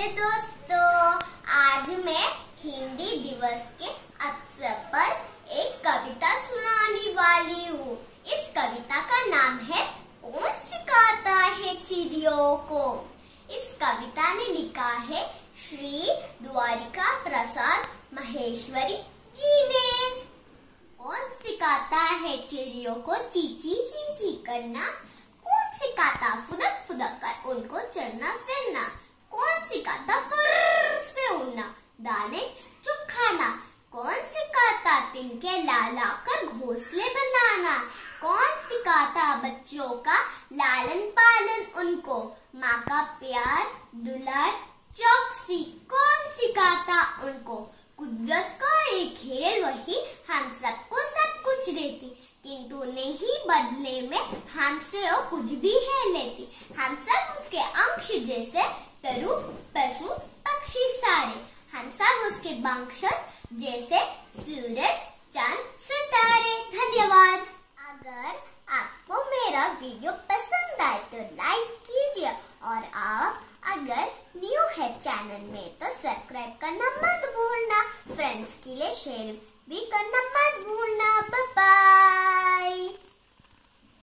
नमस्ते दोस्तों। आज मैं हिंदी दिवस के अवसर पर एक कविता सुनाने वाली हूँ। इस कविता का नाम है, कौन सिखाता है चिड़ियों को? इस कविता ने लिखा है, श्री द्वारिका प्रसाद महेश्वरी जी ने। कौन सिखाता है चिड़ियों को चीची चीची करना? कौन सिखाता? फुदक फुदक कर उनको चलना फिरना। सिखाता तिनके लाला कर घोंसले बनाना। कौन सिखाता बच्चों का लालन पालन उनको? माँ का प्यार, दुलार, चौकसी, कौन सिखाता उनको? कुदरत का एक खेल वही हम सबको सब कुछ देती। किंतु नहीं बदले में हमसे वो कुछ भी है लेती। हम सब उसके अंश जैसे तरु, पशु, पक्षी सारे। हम सब उसके वंश जैसे सूरज, चाँद, सितारे, धन्यवाद। अगर आपको मेरा वीडियो पसंद आए तो लाइक कीजिए और आप अगर न्यू है चैनल में तो सब्सक्राइब करना मत भूलना। फ्रेंड्स के लिए शेयर भी करना मत भूलना। बाय